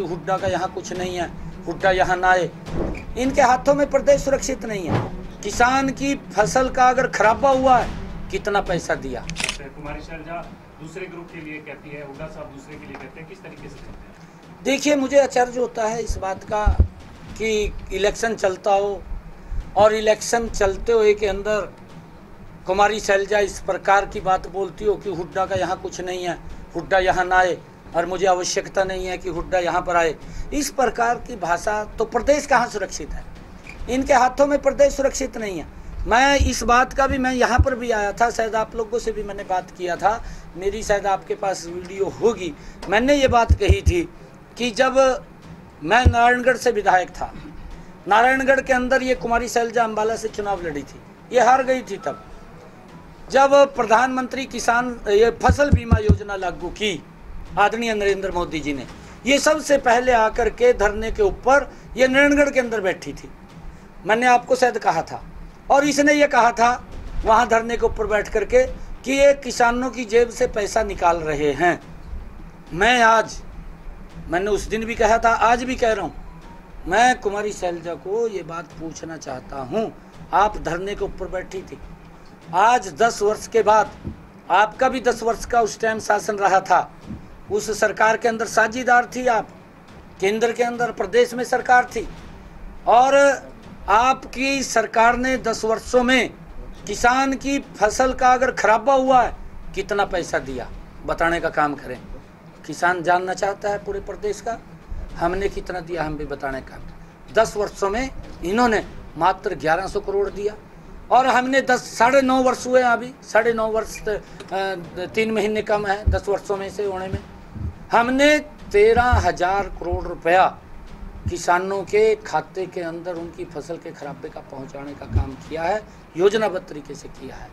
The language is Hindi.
कि हुड्डा का यहाँ कुछ नहीं है हुड्डा यहाँ ना आए। इनके हाथों में प्रदेश सुरक्षित नहीं है। किसान की फ़सल का अगर खराबा हुआ है कितना पैसा दिया? कुमारी शैलजा दूसरे ग्रुप के लिए कहती है हुड्डा साहब दूसरे के लिए कहते हैं किस तरीके से कहते हैं? देखिए मुझे अचर्ज होता है इस बात का कि इलेक्शन चलता हो और इलेक्शन चलते हुए के अंदर कुमारी शैलजा इस प्रकार की बात बोलती हो कि हुड्डा का यहाँ कुछ नहीं है हुड्डा यहाँ ना आए। और मुझे आवश्यकता नहीं है कि हुड्डा यहाँ पर आए। इस प्रकार की भाषा तो प्रदेश कहाँ सुरक्षित है? इनके हाथों में प्रदेश सुरक्षित नहीं है। मैं इस बात का भी, मैं यहाँ पर भी आया था, शायद आप लोगों से भी मैंने बात किया था। मेरी शायद आपके पास वीडियो होगी। मैंने ये बात कही थी कि जब मैं नारायणगढ़ से विधायक था, नारायणगढ़ के अंदर ये कुमारी शैलजा अम्बाला से चुनाव लड़ी थी। ये हार गई थी तब। जब प्रधानमंत्री किसान, ये फ़सल बीमा योजना लागू की आदरणीय नरेंद्र मोदी जी ने। ये सबसे पहले आकर के धरने के ऊपर ये नारायणगढ़ के अंदर बैठी थी। मैंने आपको शायद कहा था। और इसने ये कहा था, वहाँ धरने के ऊपर बैठ करके कि ये किसानों की जेब से पैसा निकाल रहे हैं। मैं आज, मैंने उस दिन भी कहा था, आज भी कह रहा हूँ, मैं कुमारी शैलजा को ये बात पूछना चाहता हूँ। आप धरने के ऊपर बैठी थी। आज दस वर्ष के बाद, आपका भी दस वर्ष का उस टाइम शासन रहा था। उस सरकार के अंदर साझीदार थी आप, केंद्र के अंदर, प्रदेश में सरकार थी। और आपकी सरकार ने दस वर्षों में किसान की फ़सल का अगर खराबा हुआ है, कितना पैसा दिया? बताने का काम करें। किसान जानना चाहता है पूरे प्रदेश का? हमने कितना दिया, हम भी बताने का। दस वर्षों में इन्होंने मात्र ग्यारह सौ करोड़ दिया। और हमने दस, साढ़े नौ वर्ष हुए अभी। साढ़े नौ वर्ष तीन महीने कम है, दस वर्षों में से होने में। हमने तेरह हज़ार करोड़ रुपया किसानों के खाते के अंदर उनकी फ़सल के खराबे का पहुँचाने का काम किया है, योजनाबद्ध तरीके से किया है।